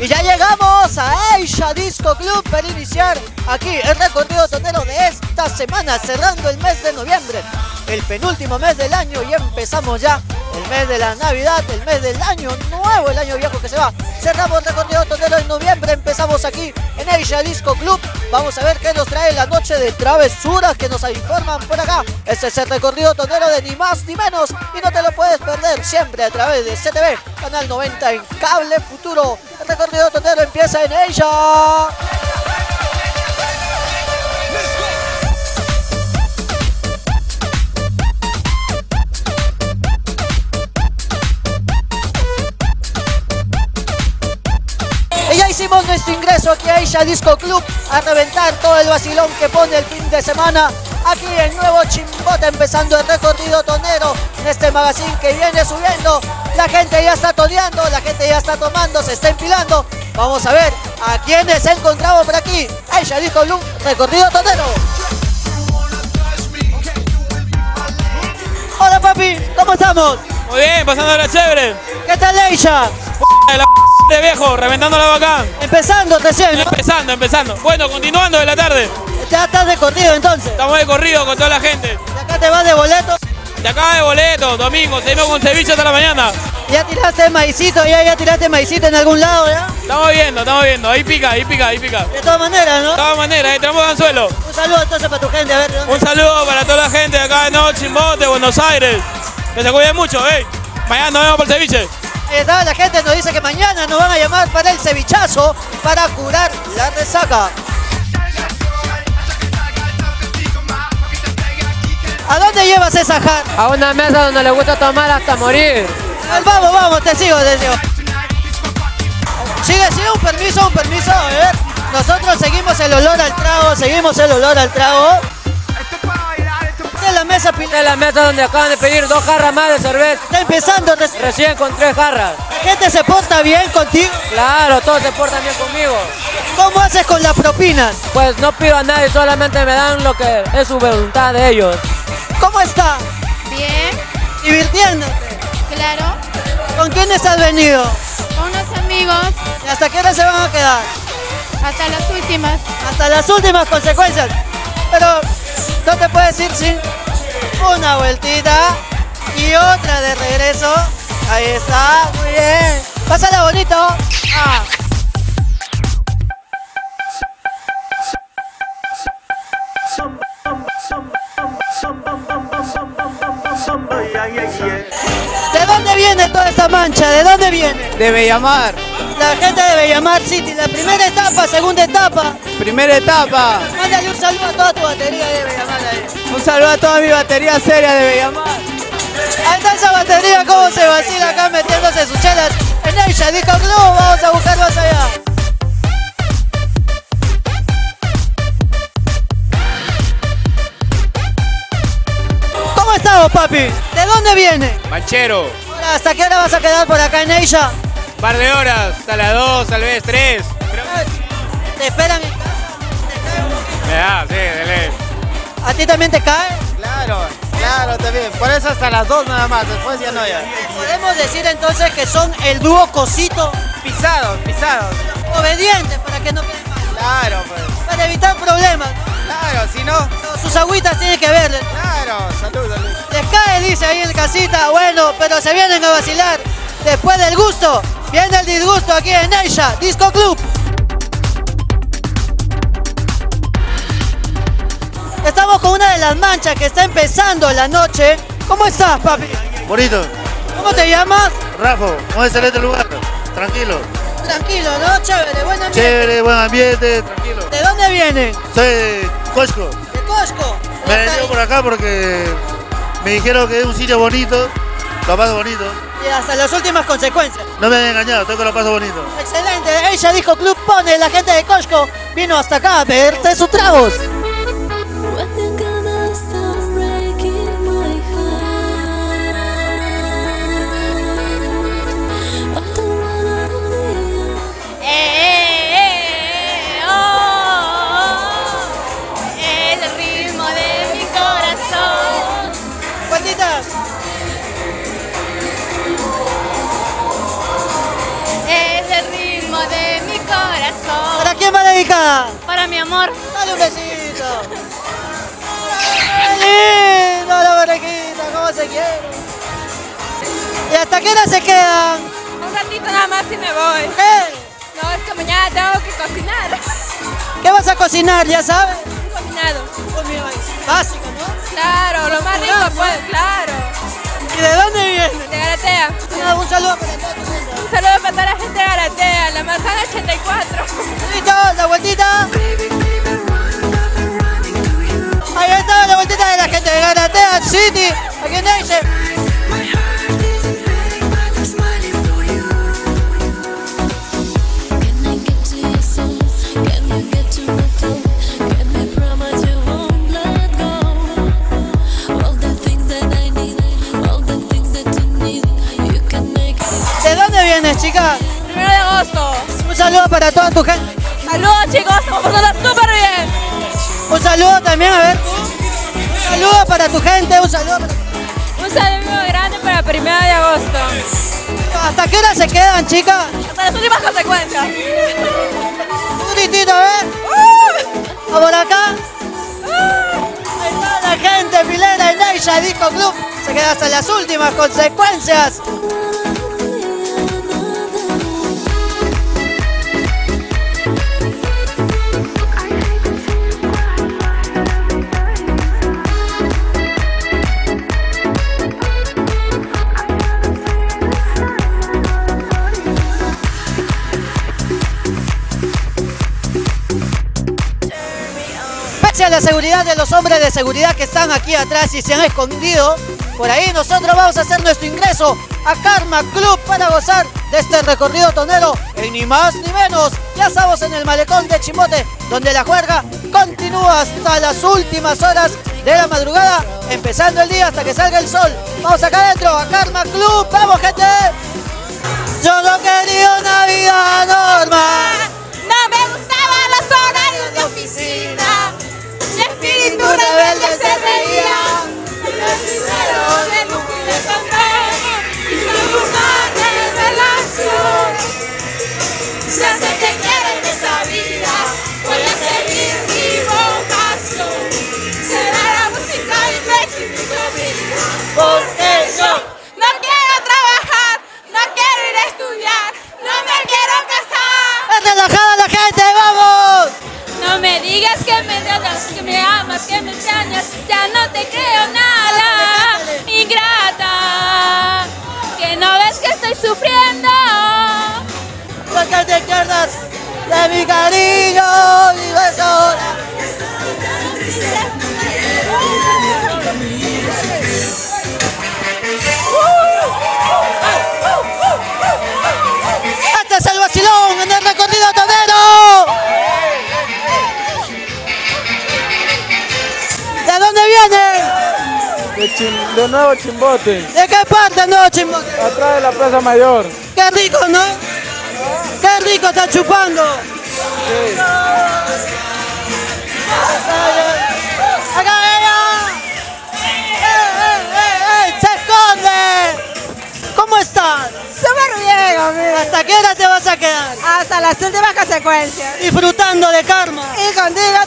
Y ya llegamos a Aisha Disco Club para iniciar aquí el recorrido tonero de esta semana, cerrando el mes de noviembre, el penúltimo mes del año y empezamos ya el mes de la Navidad, el mes del año nuevo, el año viejo que se va. Cerramos el recorrido tonero en noviembre, empezamos aquí en Aisha Disco Club. Vamos a ver qué nos trae la noche de travesuras que nos informan por acá. Este es el recorrido tonero de ni más ni menos y no te lo puedes perder siempre a través de CTV, Canal 90 en Cable Futuro. El recorrido tonero empieza en ella. Hicimos nuestro ingreso aquí a Aisha Disco Club a reventar todo el vacilón que pone el fin de semana. Aquí el nuevo Chimbote empezando el recorrido tonero en este magazine que viene subiendo. La gente ya está toneando, la gente ya está tomando, se está empilando. Vamos a ver a quiénes encontramos por aquí. Aisha Disco Club, recorrido tonero. Hola papi, ¿cómo estamos? Muy bien, pasando la chévere. ¿Qué tal Aisha? De de viejo, reventando la bacán. Empezando recién, ¿no? Empezando, empezando. Bueno, continuando de la tarde. Ya estás de corrido entonces. Estamos de corrido con toda la gente. Y acá te vas de boleto. De acá de boleto, domingo, seguimos con ceviche hasta la mañana. Ya tiraste maicito, ya, ya tiraste maicito en algún lado, ¿ya? Estamos viendo, estamos viendo. Ahí pica, ahí pica, ahí pica. De todas maneras, ¿no? De todas maneras, ahí tenemos anzuelo. Un saludo entonces para tu gente, a ver. ¿de dónde- Un saludo para toda la gente de acá de No Chimbote, Buenos Aires. Que se cuiden mucho, ¿eh? Mañana nos vemos por el ceviche. Está, la gente nos dice que mañana nos van a llamar para el cevichazo para curar la resaca. ¿A dónde llevas esa jarra? A una mesa donde le gusta tomar hasta morir. Vamos, vamos, te sigo, te sigo. Sigue, sigue, un permiso, un permiso, a ver. Nosotros seguimos el olor al trago, seguimos el olor al trago. De la mesa, Esta es la mesa donde acaban de pedir dos jarras más de cerveza. está empezando. Recién con tres jarras. La gente se porta bien contigo. Claro, todos se portan bien conmigo. ¿Cómo haces con las propinas? Pues no pido a nadie, solamente me dan lo que es su voluntad de ellos. ¿Cómo está? Bien, Divirtiéndote. claro. ¿Con quiénes has venido? Con unos amigos ¿Y hasta qué hora se van a quedar? hasta las últimas. Hasta las últimas consecuencias. Pero no te puedes ir sin una vueltita y otra de regreso. Ahí está, muy bien. Pásala bonito. Ah. ¿De dónde viene toda esta mancha? ¿De dónde viene? De Bellamar, La gente de Bellamar City, la primera etapa, segunda etapa. primera etapa. Mándale un saludo a toda tu batería de Bellamar ahí. Un saludo a toda mi batería seria de Bellamar. Ahí está esa batería, cómo se vacila acá metiéndose sus chelas. En Aisha Disco Club, vamos a buscar más allá. ¿Cómo estamos, papi? ¿De dónde viene? Manchero, Ahora, ¿Hasta qué hora vas a quedar por acá en Aisha? par de horas, hasta las 2, tal vez 3. ¿Te esperan en casa? ¿Te cae un poquito? Me da, sí, dele. ¿A ti también te cae? Claro, claro, también. Por eso hasta las dos nada más, después ya no ya. Podemos decir entonces que son el dúo cosito Pisados, pisados. obedientes para que no queden mal. Claro, pues. Para evitar problemas. Claro, si no. Sus agüitas tienen que ver. Claro, salud, salud. Les cae, dice ahí en casita, bueno, pero se vienen a vacilar. Después del gusto, viene el disgusto aquí en Aisha Disco Club. Las manchas que está empezando la noche. ¿Cómo estás, papi? Bonito. ¿Cómo te llamas? Rafa, un excelente lugar. Tranquilo. Tranquilo, ¿no? Chévere, buen ambiente. Chévere, buen ambiente, tranquilo. ¿De dónde vienen? Soy de Cosco. De Cosco. Me he por acá porque me dijeron que es un sitio bonito, lo paso bonito. Y hasta las últimas consecuencias. No me han engañado, tengo que lo paso bonito. Excelente, ella dijo Club Pone, la gente de Costco vino hasta acá a verte sus tragos. Dale un besito. ¡Qué lindo la barraquita! ¿Cómo se quiere? ¿Y hasta qué hora se quedan? Un ratito nada más y me voy. ¿Qué? No, es que mañana tengo que cocinar. ¿Qué vas a cocinar, ya sabes? Un cocinado. Comida básica, ¿no? Claro, lo más rico, pues, claro. ¿Y de dónde viene? De Garatea. Ah, Un saludo para gente. Un saludo para toda la gente de Garatea, ¿De dónde vienes, chica? Primero de agosto. Un saludo para toda tu gente. Saludos chicos, estamos pasando súper bien. Un saludo también, a ver. Saludo para tu gente, un saludo para... Un saludo grande para primero de agosto. ¿Hasta qué hora se quedan, chicas? Hasta las últimas consecuencias. Un gritito, a ver. ¿A por acá? Ahí está la gente filera en Neisha Disco Club. Se queda hasta las últimas consecuencias. Seguridad de los hombres de seguridad que están aquí atrás y se han escondido, por ahí nosotros vamos a hacer nuestro ingreso a Karma Club para gozar de este recorrido tonero en ni más ni menos. Ya estamos en el malecón de Chimote, donde la juerga continúa hasta las últimas horas de la madrugada, empezando el día hasta que salga el sol. Vamos acá adentro a Karma Club, vamos gente. Yo no quería una vida normal. No me de mi cariño y beso. Este es el vacilón en el recorrido tonero. ¿De dónde vienen? De, Chim- de nuevo Chimbote, ¿De qué parte, no, chimbote? atrás de la Plaza Mayor. Qué rico, ¿no? Qué rico está chupando. ¡Acá ella! ¡Eh, eh, eh, eh! ¡Se esconde! ¿Cómo estás? Súper bien, amigo. ¿Hasta qué hora te vas a quedar? Hasta las últimas consecuencias. Disfrutando de karma. Y contigo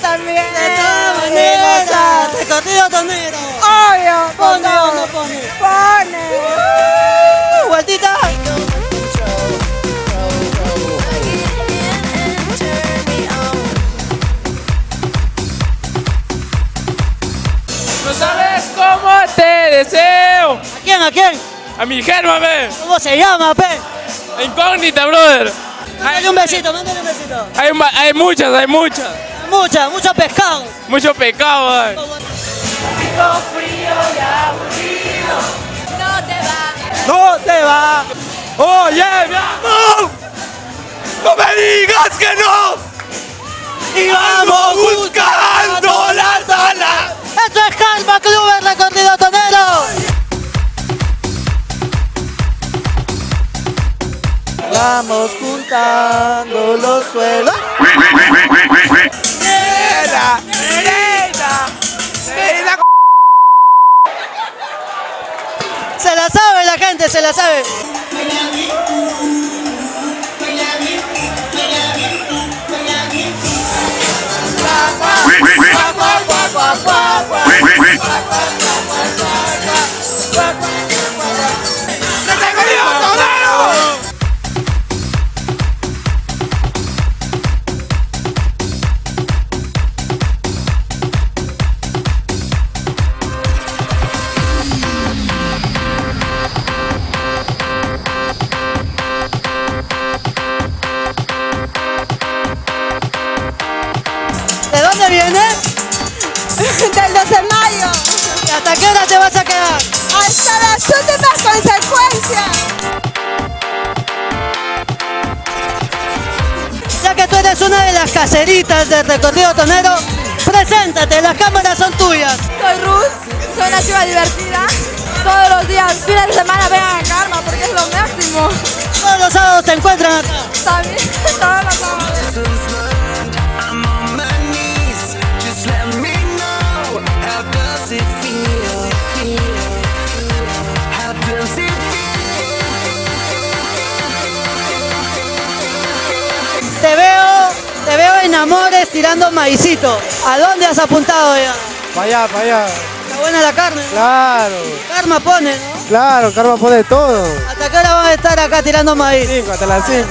deseo. ¿A quién, a quién? A mi Germa, ve. ¿Cómo se llama, pe? Incógnita, brother. Mándale un besito, mándale un besito. Hay, hay muchas, hay muchas. Mucha, mucho pescado. Mucho pecado, ay. No te va. No te va. Oye, mi amor. No me digas que no. Y vamos buscando la sala. Esto es Calma Club, juntando los suelos. Se la sabe la gente, se la sabe. Vas a quedar? Hasta las últimas consecuencias. Ya que tú eres una de las caseritas del recorrido tonero, preséntate, las cámaras son tuyas. Soy Ruth, soy una chica divertida. Todos los días, fines de semana vengan a Karma porque es lo máximo. Todos los sábados te encuentran acá. También, tirando maicito. ¿A dónde has apuntado ya? Para allá, para allá. Está buena la carne, ¿no? Claro, Karma pone, ¿no? claro, Karma pone todo. ¿Hasta qué hora van a estar acá tirando maíz? Cinco, hasta las 5.